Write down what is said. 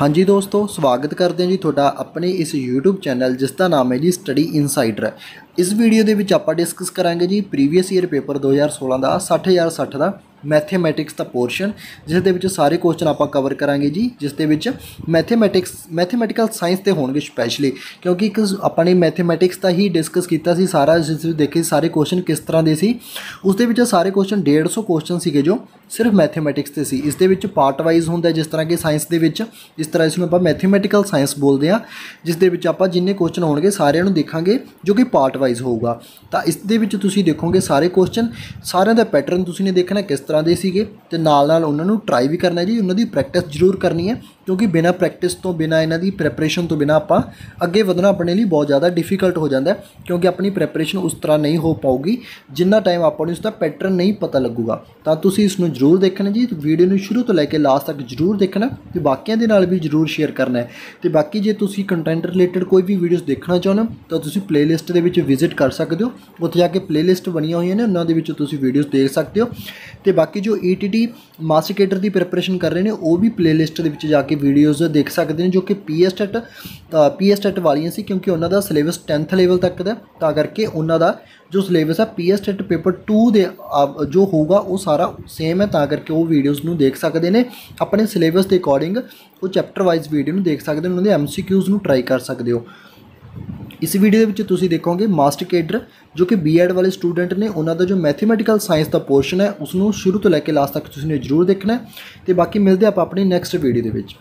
ਹਾਂਜੀ ਦੋਸਤੋ, ਸਵਾਗਤ ਕਰਦੇ ਹਾਂ ਜੀ ਤੁਹਾਡਾ ਆਪਣੇ ਇਸ YouTube ਚੈਨਲ, ਜਿਸ ਦਾ ਨਾਮ ਹੈ ਜੀ ਸਟੱਡੀ ਇਨਸਾਈਡਰ ਇਸ ਵੀਡੀਓ ਦੇ ਵਿੱਚ ਆਪਾਂ ਡਿਸਕਸ ਕਰਾਂਗੇ ਜੀ ਪ੍ਰੀਵੀਅਸ ਈਅਰ ਪੇਪਰ 2016 ਦਾ 60060 ਦਾ। ਮੈਥਮੈਟਿਕਸ ਦਾ ਪੋਰਸ਼ਨ ਜਿਸ ਦੇ ਵਿੱਚ ਸਾਰੇ ਕੁਐਸਚਨ ਆਪਾਂ ਕਵਰ ਕਰਾਂਗੇ ਜੀ, ਜਿਸ ਦੇ ਵਿੱਚ ਮੈਥਮੈਟਿਕਸ ਮੈਥਮੈਟੀਕਲ ਸਾਇੰਸ ਤੇ ਹੋਣਗੇ ਸਪੈਸ਼ਲੀ ਕਿਉਂਕਿ ਇੱਕ ਆਪਾਂ ਨੇ ਮੈਥਮੈਟਿਕਸ ਦਾ ਹੀ ਡਿਸਕਸ ਕੀਤਾ ਸੀ ਸਾਰਾ, ਜਿਸ ਵਿੱਚ ਦੇਖੇ ਸਾਰੇ ਕੁਐਸਚਨ ਕਿਸ ਤਰ੍ਹਾਂ ਦੇ ਸੀ। ਉਸ ਦੇ ਵਿੱਚ ਸਾਰੇ ਕੁਐਸਚਨ 150 ਕੁਐਸਚਨ ਸੀਗੇ ਜੋ ਸਿਰਫ ਮੈਥਮੈਟਿਕਸ ਤੇ ਸੀ। ਇਸ ਦੇ ਵਿੱਚ ਪਾਰਟ ਵਾਈਜ਼ ਹੁੰਦਾ ਜਿਸ ਤਰ੍ਹਾਂ ਕਿ ਸਾਇੰਸ ਦੇ ਵਿੱਚ ਜਿਸ ਤਰ੍ਹਾਂ ਇਸ ਨੂੰ ਆਪਾਂ ਮੈਥਮੈਟੀਕਲ ਸਾਇੰਸ ਬੋਲਦੇ ਆ ਜਿਸ ਦੇ ਵਿੱਚ ਆਪਾਂ ਜਿੰਨੇ ਕੁਐਸਚਨ ਹੋਣਗੇ ਸਾਰਿਆਂ ਨੂੰ ਦੇਖਾਂਗੇ ਜੋ ਕਿ ਪਾਰਟ ਵਾਈਜ਼ ਹੋਊਗਾ। ਤਾਂ ਇਸ ਦੇ ਵਿੱਚ ਤੁਸੀਂ ਦੇਖੋਗੇ ਸਾਰੇ ਕੁਐਸਚਨ ਸਾਰਿਆਂ ਦਾ ਪੈਟਰਨ ਤੁਸੀਂ ਨੇ ਦੇਖਣਾ ਕਿਸ ਤਰ੍ਹਾਂ ਦੇ ਸੀਗੇ ਤੇ ਨਾਲ ਨਾਲ ਉਹਨਾਂ ਨੂੰ ਟਰਾਈ ਵੀ ਕਰਨਾ ਜੀ, ਉਹਨਾਂ ਦੀ ਪ੍ਰੈਕਟਿਸ ਜ਼ਰੂਰ ਕਰਨੀ ਹੈ। ਕਿਉਂਕਿ ਬਿਨਾ ਪ੍ਰੈਕਟਿਸ ਤੋਂ, ਬਿਨਾ ਇਹਨਾਂ ਦੀ ਪ੍ਰੈਪਰੇਸ਼ਨ ਤੋਂ ਬਿਨਾ ਆਪਾਂ ਅੱਗੇ ਵਧਣਾ ਆਪਣੇ ਲਈ ਬਹੁਤ ਜ਼ਿਆਦਾ ਡਿਫਿਕਲਟ ਹੋ ਜਾਂਦਾ ਕਿਉਂਕਿ ਆਪਣੀ ਪ੍ਰੈਪਰੇਸ਼ਨ ਉਸ ਤਰ੍ਹਾਂ ਨਹੀਂ ਹੋ ਪਾਊਗੀ, ਜਿੰਨਾ ਟਾਈਮ ਆਪਾਂ ਨੂੰ ਇਸ ਦਾ ਪੈਟਰਨ ਨਹੀਂ ਪਤਾ ਲੱਗੂਗਾ। ਤਾਂ ਤੁਸੀਂ ਇਸ ਨੂੰ ਜ਼ਰੂਰ ਦੇਖਣਾ ਜੀ ਵੀਡੀਓ ਨੂੰ ਸ਼ੁਰੂ ਤੋਂ ਲੈ ਕੇ ਲਾਸਟ ਤੱਕ ਜ਼ਰੂਰ ਦੇਖਣਾ ਤੇ ਬਾਕੀਆਂ ਦੇ ਨਾਲ ਵੀ ਜ਼ਰੂਰ ਸ਼ੇਅਰ ਕਰਨਾ ਹੈ। ਤੇ ਬਾਕੀ ਜੇ ਤੁਸੀਂ ਕੰਟੈਂਟ ਰਿਲੇਟਡ ਕੋਈ ਵੀ ਵੀਡੀਓਜ਼ ਦੇਖਣਾ ਚਾਹੁੰਦੇ ਹੋ, ਤਾਂ ਤੁਸੀਂ ਪਲੇਲਿਸਟ ਦੇ ਵਿੱਚ ਵਿਜ਼ਿਟ ਕਰ ਸਕਦੇ ਹੋ। ਉੱਥੇ ਜਾ ਕੇ ਪਲੇਲਿਸਟ ਬਣੀਆਂ ਹੋਈਆਂ ਨੇ, ਉਹਨਾਂ ਦੇ ਵਿੱਚ ਤੁਸੀਂ ਵੀਡੀਓਜ਼ ਦੇਖ ਸਕਦੇ ਹੋ। ਤੇ ਬਾਕੀ ਜੋ ਈਟੀਟੀ ਮਾਸਟਰ ਦੀ ਪ੍ਰੈਪਰੇਸ਼ਨ ਕਰ ਰਹੇ ਨੇ, ਉਹ ਵੀ ਪਲੇਲਿਸਟ ਦੇ ਵਿੱਚ ਜਾ ਕੇ ਵੀਡੀਓਜ਼ ਦੇਖ ਸਕਦੇ ਨੇ ਜੋ ਕਿ ਪੀਐਸਟੈਟ ਪੀਐਸਟੈਟ ਵਾਲੀਆਂ ਸੀ ਕਿਉਂਕਿ ਉਹਨਾਂ ਦਾ ਸਿਲੇਬਸ 10th ਲੈਵਲ ਤੱਕ ਦਾ ਤਾਂ ਕਰਕੇ ਉਹਨਾਂ ਦਾ ਜੋ ਸਿਲੇਬਸ ਆ ਪੀਐਸਟੈਟ ਪੇਪਰ 2 ਦੇ ਆ, ਜੋ ਹੋਊਗਾ ਉਹ ਸਾਰਾ ਸੇਮ ਹੈ। ਤਾਂ ਕਰਕੇ ਉਹ ਵੀਡੀਓਜ਼ ਨੂੰ ਦੇਖ ਸਕਦੇ ਨੇ। ਆਪਣੇ ਸਿਲੇਬਸ ਦੇ ਅਕੋਰਡਿੰਗ ਉਹ ਚੈਪਟਰ ਵਾਈਜ਼ ਵੀਡੀਓ ਨੂੰ ਦੇਖ ਸਕਦੇ ਨੇ। ਉਹਨਾਂ ਦੇ ਐਮਸੀਕਿਊਜ਼ ਨੂੰ ਟਰਾਈ ਕਰ ਸਕਦੇ ਹੋ। ਇਸ ਵੀਡੀਓ ਦੇ ਵਿੱਚ ਤੁਸੀਂ ਦੇਖੋਗੇ ਮਾਸਟਰ ਕੇਡਰ ਜੋ ਕਿ ਬੀਐਡ ਵਾਲੇ ਸਟੂਡੈਂਟ ਨੇ, ਉਹਨਾਂ ਦਾ ਜੋ ਮੈਥਮੈਟੀਕਲ ਸਾਇੰਸ ਦਾ ਪੋਰਸ਼ਨ ਹੈ ਉਸ ਨੂੰ ਸ਼ੁਰੂ ਤੋਂ ਲੈ ਕੇ ਲਾਸਟ ਤੱਕ ਤੁਸੀਂ ਨੇ ਜ਼ਰੂਰ ਦੇਖਣਾ ਹੈ ਤੇ ਬਾਕੀ ਮਿਲਦੇ ਆਪਾਂ ਆਪਣੀ ਨੈਕਸਟ ਵੀਡੀਓ ਦੇ ਵਿੱਚ।